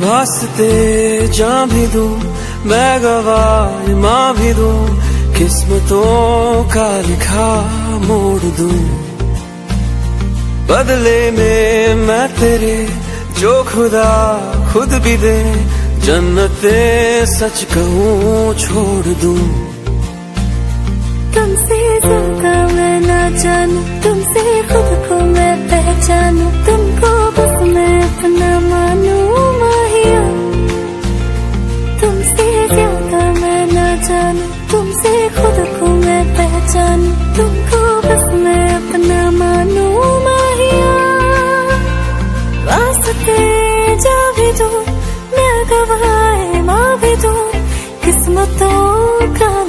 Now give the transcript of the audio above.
वास्ते जा भी दू, मैं गवाह माँ भी दू, किस्मतों का लिखा मोड़ दू। बदले में मैं तेरे, जो खुदा खुद भी दे, जन्नते सच कहूँ छोड़ दू। तुमसे ज़्यादा मैं ना जानू, तुमसे खुद को のとか